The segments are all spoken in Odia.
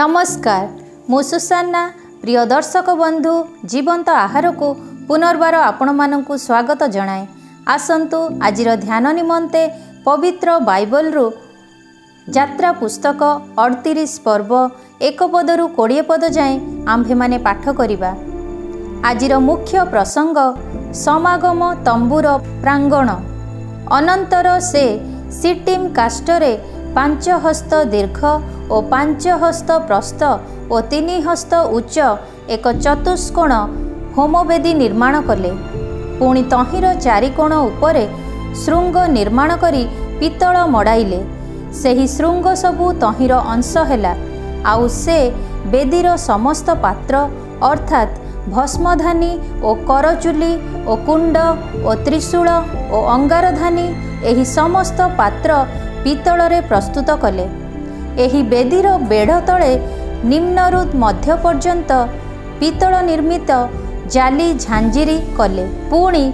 ନମସ୍କାର। ମୁଁ ସୁସାନ୍ନା ପ୍ରିୟ ଦର୍ଶକ ବନ୍ଧୁ ଜୀବନ୍ତ ଆହାରକୁ ପୁନର୍ବାର ଆପଣମାନଙ୍କୁ ସ୍ୱାଗତ ଜଣାଏ। ଆସନ୍ତୁ ଆଜିର ଧ୍ୟାନ ନିମନ୍ତେ ପବିତ୍ର ବାଇବଲରୁ ଯାତ୍ରା ପୁସ୍ତକ ଅଠତିରିଶ ପର୍ବ ଏକ ପଦରୁ କୋଡ଼ିଏ ପଦ ଯାଏଁ ଆମ୍ଭେମାନେ ପାଠ କରିବା। ଆଜିର ମୁଖ୍ୟ ପ୍ରସଙ୍ଗ ସମାଗମ ତମ୍ବୁର ପ୍ରାଙ୍ଗଣ। ଅନନ୍ତର ସେ ସିଟିମ୍ କାଷ୍ଟରେ ପାଞ୍ଚ ହସ୍ତ ଦୀର୍ଘ ଓ ପାଞ୍ଚ ହସ୍ତ ପ୍ରସ୍ତ ଓ ତିନି ହସ୍ତ ଉଚ୍ଚ ଏକ ଚତୁଷ୍କୋଣ ହୋମବେଦୀ ନିର୍ମାଣ କଲେ। ପୁଣି ତହିଁର ଚାରିକୋଣ ଉପରେ ଶୃଙ୍ଗ ନିର୍ମାଣ କରି ପିତ୍ତଳ ମଡ଼ାଇଲେ। ସେହି ଶୃଙ୍ଗ ସବୁ ତହିଁର ଅଂଶ ହେଲା। ଆଉ ସେ ବେଦୀର ସମସ୍ତ ପାତ୍ର ଅର୍ଥାତ୍ ଭସ୍ମଧାନୀ ଓ କରଚୁଲି ଓ କୁଣ୍ଡ ଓ ତ୍ରିଶୂଳ ଓ ଅଙ୍ଗାରଧାନୀ ଏହି ସମସ୍ତ ପାତ୍ର ପିତ୍ତଳରେ ପ୍ରସ୍ତୁତ କଲେ। ଏହି ବେଦୀର ବେଢ଼ ତଳେ ନିମ୍ନରୁ ମଧ୍ୟ ପର୍ଯ୍ୟନ୍ତ ପିତ୍ତଳ ନିର୍ମିତ ଜାଲି ଝାଞ୍ଜିରି କଲେ। ପୁଣି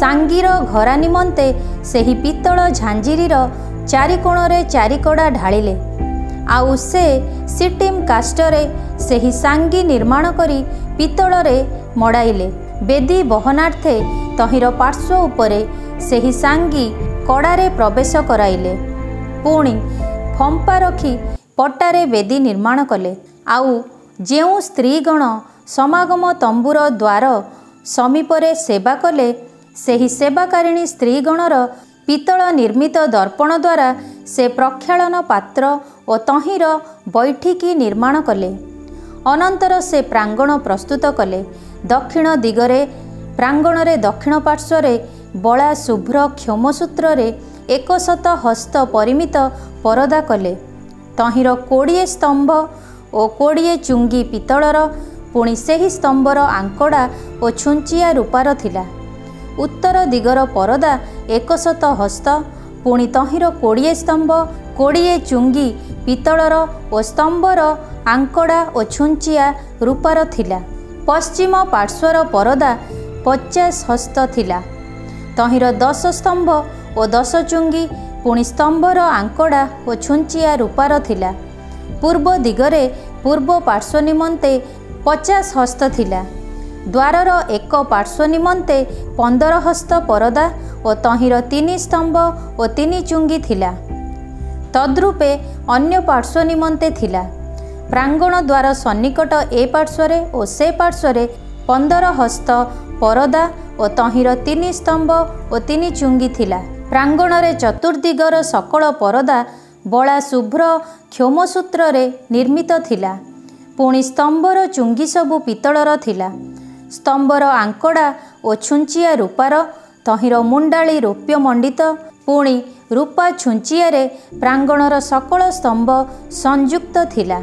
ସାଙ୍ଗୀର ଘରା ନିମନ୍ତେ ସେହି ପିତ୍ତଳ ଝାଞ୍ଜିରିର ଚାରିକୋଣରେ ଚାରିକଡ଼ା ଢାଳିଲେ। ଆଉ ସେ ସିଟିମ୍ କାଷ୍ଟରେ ସେହି ସାଙ୍ଗୀ ନିର୍ମାଣ କରି ପିତ୍ତଳରେ ମଡ଼ାଇଲେ। ବେଦୀ ବହନାର୍ଥେ ତହିଁର ପାର୍ଶ୍ୱ ଉପରେ ସେହି ସାଙ୍ଗୀ କଡ଼ାରେ ପ୍ରବେଶ କରାଇଲେ। ପୁଣି ଫମ୍ପା ରଖି ପଟାରେ ବେଦୀ ନିର୍ମାଣ କଲେ। ଆଉ ଯେଉଁ ସ୍ତ୍ରୀଗଣ ସମାଗମ ତମ୍ବୁର ଦ୍ୱାର ସମୀପରେ ସେବା କଲେ ସେହି ସେବାକାରିଣୀ ସ୍ତ୍ରୀଗଣର ପିତ୍ତଳ ନିର୍ମିତ ଦର୍ପଣ ଦ୍ୱାରା ସେ ପ୍ରକ୍ଷାଳନ ପାତ୍ର ଓ ତହିଁର ବୈଠିକି ନିର୍ମାଣ କଲେ। ଅନନ୍ତର ସେ ପ୍ରାଙ୍ଗଣ ପ୍ରସ୍ତୁତ କଲେ। ଦକ୍ଷିଣ ଦିଗରେ ପ୍ରାଙ୍ଗଣରେ ଦକ୍ଷିଣ ପାର୍ଶ୍ୱରେ ବଳା ଶୁଭ୍ର କ୍ଷମସୂତ୍ରରେ ଏକଶତ ହସ୍ତ ପରିମିତ ପରଦା କଲେ। ତହିଁର କୋଡ଼ିଏ ସ୍ତମ୍ଭ ଓ କୋଡ଼ିଏ ଚୁଙ୍ଗି ପିତ୍ତଳର ପୁଣି ସେହି ସ୍ତମ୍ଭର ଆଙ୍କଡ଼ା ଓ ଛୁଞ୍ଚିଆ ରୂପାର ଥିଲା। ଉତ୍ତର ଦିଗର ପରଦା ଏକଶତ ହସ୍ତ ପୁଣି ତହିଁର କୋଡ଼ିଏ ସ୍ତମ୍ଭ କୋଡ଼ିଏ ଚୁଙ୍ଗି ପିତ୍ତଳର ଓ ସ୍ତମ୍ଭର ଆଙ୍କଡ଼ା ଓ ଛୁଞ୍ଚିଆ ରୂପାର ଥିଲା। ପଶ୍ଚିମ ପାର୍ଶ୍ୱର ପରଦା ପଚାଶ ହସ୍ତ ଥିଲା। ତହିଁର ଦଶ ସ୍ତମ୍ଭ ଓ ଦଶ ଚୁଙ୍ଗି ପୁଣି ସ୍ତମ୍ଭର ଆଙ୍କଡ଼ା ଓ ଛୁଞ୍ଚିଆ ରୂପାର ଥିଲା। ପୂର୍ବ ଦିଗରେ ପୂର୍ବ ପାର୍ଶ୍ୱ ନିମନ୍ତେ ପଚାଶ ହସ୍ତ ଥିଲା। ଦ୍ୱାରର ଏକ ପାର୍ଶ୍ୱ ନିମନ୍ତେ ପନ୍ଦର ହସ୍ତ ପରଦା ଓ ତହିଁର ତିନି ସ୍ତମ୍ଭ ଓ ତିନି ଚୁଙ୍ଗି ଥିଲା। ତଦ୍ରୂପେ ଅନ୍ୟ ପାର୍ଶ୍ୱ ନିମନ୍ତେ ଥିଲା। ପ୍ରାଙ୍ଗଣ ଦ୍ୱାର ସନ୍ନିକଟ ଏ ପାର୍ଶ୍ୱରେ ଓ ସେ ପାର୍ଶ୍ୱରେ ପନ୍ଦର ହସ୍ତ ପରଦା ଓ ତହିଁର ତିନି ସ୍ତମ୍ଭ ଓ ତିନି ଚୁଙ୍ଗି ଥିଲା। ପ୍ରାଙ୍ଗଣରେ ଚତୁର୍ଦିଗର ସକଳ ପରଦା ବଳା ଶୁଭ୍ର କ୍ଷୋମସୂତ୍ରରେ ନିର୍ମିତ ଥିଲା। ପୁଣି ସ୍ତମ୍ଭର ଚୁଙ୍ଗି ସବୁ ପିତ୍ତଳର ଥିଲା। ସ୍ତମ୍ଭର ଆଙ୍କଡ଼ା ଓ ଛୁଞ୍ଚିଆ ରୂପାର ତହିଁର ମୁଣ୍ଡାଳି ରୌପ୍ୟ ମଣ୍ଡିତ ପୁଣି ରୂପା ଛୁଞ୍ଚିଆରେ ପ୍ରାଙ୍ଗଣର ସକଳ ସ୍ତମ୍ଭ ସଂଯୁକ୍ତ ଥିଲା।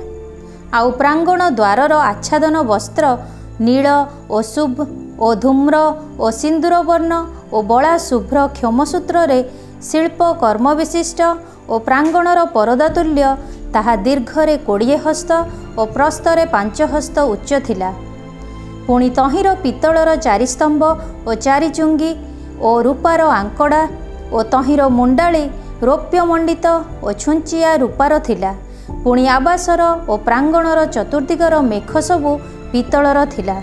ଆଉ ପ୍ରାଙ୍ଗଣ ଦ୍ୱାରର ଆଚ୍ଛାଦନ ବସ୍ତ୍ର ନୀଳ ଓ ଶୁଭ ଓ ଧୂମ୍ର ଓ ସିନ୍ଦୁର ବର୍ଣ୍ଣ ଓ ବଳା ଶୁଭ୍ର କ୍ଷମସୂତ୍ରରେ ଶିଳ୍ପ କର୍ମ ବିଶିଷ୍ଟ ଓ ପ୍ରାଙ୍ଗଣର ପରଦା ତୁଲ୍ୟ ତାହା ଦୀର୍ଘରେ କୋଡ଼ିଏ ହସ୍ତ ଓ ପ୍ରସ୍ତରେ ପାଞ୍ଚ ହସ୍ତ ଉଚ୍ଚ ଥିଲା। ପୁଣି ତହିଁର ପିତ୍ତଳର ଚାରି ସ୍ତମ୍ଭ ଓ ଚାରି ଚୁଙ୍ଗି ଓ ରୂପାର ଆଙ୍କଡ଼ା ଓ ତହିଁର ମୁଣ୍ଡାଳି ରୌପ୍ୟମଣ୍ଡିତ ଓ ଛୁଞ୍ଚିଆ ରୂପାର ଥିଲା। ପୁଣି ଆବାସର ଓ ପ୍ରାଙ୍ଗଣର ଚତୁର୍ଦିଗର ମେଖ ସବୁ ପିତ୍ତଳର ଥିଲା।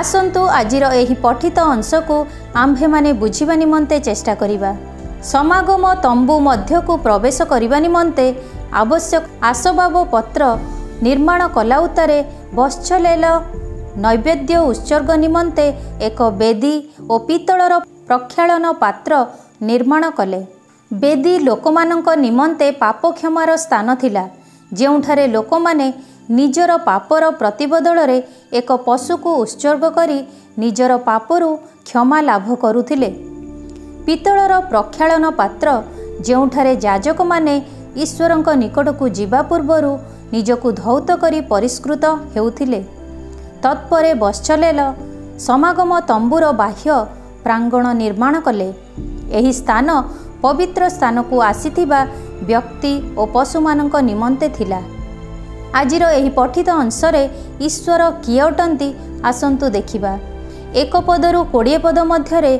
ଆସନ୍ତୁ ଆଜିର ଏହି ପଠିତ ଅଂଶକୁ ଆମ୍ଭେମାନେ ବୁଝିବା ନିମନ୍ତେ ଚେଷ୍ଟା କରିବା। ସମାଗମ ତମ୍ବୁ ମଧ୍ୟକୁ ପ୍ରବେଶ କରିବା ନିମନ୍ତେ ଆବଶ୍ୟକ ଆସବାବ ପତ୍ର ନିର୍ମାଣ କଲା ଉତ୍ତାରେ ବତ୍ସଲେଲ ନୈବେଦ୍ୟ ଉତ୍ସର୍ଗ ନିମନ୍ତେ ଏକ ବେଦୀ ଓ ପିତ୍ତଳର ପ୍ରକ୍ଷାଳନ ପାତ୍ର ନିର୍ମାଣ କଲେ। ବେଦୀ ଲୋକମାନଙ୍କ ନିମନ୍ତେ ପାପକ୍ଷମାର ସ୍ଥାନ ଥିଲା। ଯେଉଁଠାରେ ଲୋକମାନେ ନିଜର ପାପର ପ୍ରତିବଦଳରେ ଏକ ପଶୁକୁ ଉତ୍ସର୍ଗ କରି ନିଜର ପାପରୁ କ୍ଷମା ଲାଭ କରୁଥିଲେ। ପିତ୍ତଳର ପ୍ରକ୍ଷାଳନ ପାତ୍ର ଯେଉଁଠାରେ ଯାଜକମାନେ ଈଶ୍ୱରଙ୍କ ନିକଟକୁ ଯିବା ପୂର୍ବରୁ ନିଜକୁ ଧୌତ କରି ପରିଷ୍କୃତ ହେଉଥିଲେ ତତ୍ପରେ ବତ୍ସଲେଲ ସମାଗମ ତମ୍ବୁର ବାହ୍ୟ ପ୍ରାଙ୍ଗଣ ନିର୍ମାଣ କଲେ। ଏହି ସ୍ଥାନ ପବିତ୍ର ସ୍ଥାନକୁ ଆସିଥିବା ବ୍ୟକ୍ତି ଓ ପଶୁମାନଙ୍କ ନିମନ୍ତେ ଥିଲା। ଆଜିର ଏହି ପଠିତ ଅଂଶରେ ଈଶ୍ୱର କିଏ ଅଟନ୍ତି ଆସନ୍ତୁ ଦେଖିବା। ଏକ ପଦରୁ କୋଡ଼ିଏ ପଦ ମଧ୍ୟରେ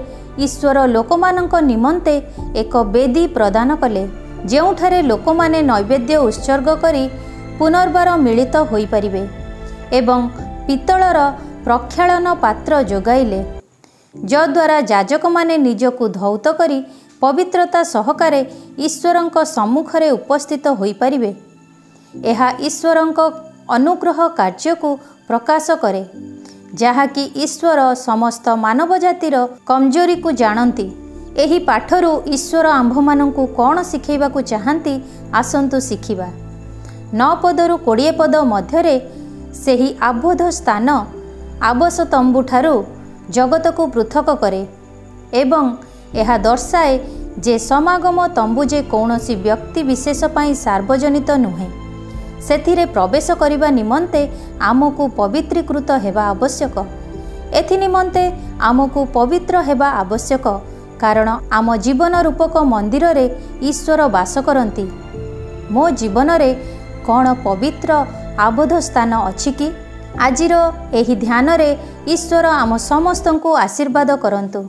ଈଶ୍ୱର ଲୋକମାନଙ୍କ ନିମନ୍ତେ ଏକ ବେଦୀ ପ୍ରଦାନ କଲେ ଯେଉଁଠାରେ ଲୋକମାନେ ନୈବେଦ୍ୟ ଉତ୍ସର୍ଗ କରି ପୁନର୍ବାର ମିଳିତ ହୋଇପାରିବେ ଏବଂ ପିତ୍ତଳର ପ୍ରକ୍ଷାଳନ ପାତ୍ର ଯୋଗାଇଲେ। ଯଦ୍ୱାରା ଯାଜକମାନେ ନିଜକୁ ଧୌତ କରି ପବିତ୍ରତା ସହକାରେ ଈଶ୍ୱରଙ୍କ ସମ୍ମୁଖରେ ଉପସ୍ଥିତ ହୋଇପାରିବେ। ଏହା ଈଶ୍ୱରଙ୍କ ଅନୁଗ୍ରହ କାର୍ଯ୍ୟକୁ ପ୍ରକାଶ କରେ ଯାହାକି ଈଶ୍ୱର ସମସ୍ତ ମାନବ ଜାତିର କମଜୋରିକୁ ଜାଣନ୍ତି। ଏହି ପାଠରୁ ଈଶ୍ୱର ଆମ୍ଭମାନଙ୍କୁ କ'ଣ ଶିଖାଇବାକୁ ଚାହାନ୍ତି ଆସନ୍ତୁ ଶିଖିବା। ନଅ ପଦରୁ କୋଡ଼ିଏ ପଦ ମଧ୍ୟରେ ସେହି ଆବୋଧ ସ୍ଥାନ ଆବଶ ତମ୍ବୁଠାରୁ ଜଗତକୁ ପୃଥକ କରେ ଏବଂ ଏହା ଦର୍ଶାଏ ଯେ ସମାଗମ ତମ୍ବୁ ଯେ କୌଣସି ବ୍ୟକ୍ତି ବିଶେଷ ପାଇଁ ସାର୍ବଜନିତ ନୁହେଁ। ସେଥିରେ ପ୍ରବେଶ କରିବା ନିମନ୍ତେ ଆମକୁ ପବିତ୍ରୀକୃତ ହେବା ଆବଶ୍ୟକ। ଏଥି ନିମନ୍ତେ ଆମକୁ ପବିତ୍ର ହେବା ଆବଶ୍ୟକ କାରଣ ଆମ ଜୀବନ ରୂପକ ମନ୍ଦିରରେ ଈଶ୍ୱର ବାସ କରନ୍ତି। ମୋ ଜୀବନରେ କ'ଣ ପବିତ୍ର ଆବୋଧ ସ୍ଥାନ ଅଛି କି? ଆଜିର ଏହି ଧ୍ୟାନରେ ଈଶ୍ୱର ଆମ ସମସ୍ତଙ୍କୁ ଆଶୀର୍ବାଦ କରନ୍ତୁ।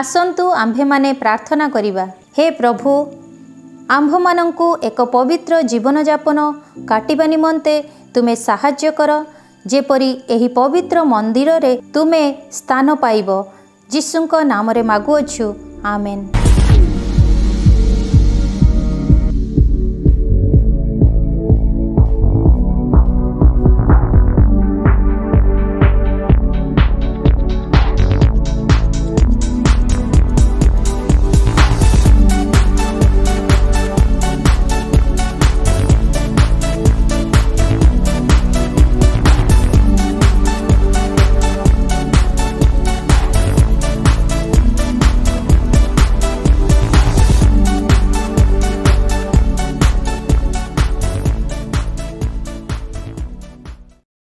ଆସନ୍ତୁ ଆମ୍ଭେମାନେ ପ୍ରାର୍ଥନା କରିବା। ହେ ପ୍ରଭୁ ଆମ୍ଭମାନଙ୍କୁ ଏକ ପବିତ୍ର ଜୀବନଯାପନ କାଟିବା ନିମନ୍ତେ ତୁମେ ସାହାଯ୍ୟ କର। ଯେପରି ଏହି ପବିତ୍ର ମନ୍ଦିରରେ ତୁମେ ସ୍ଥାନ ପାଇବ। ଯୀଶୁଙ୍କ ନାମରେ ମାଗୁଅଛୁ। ଆମେନ୍।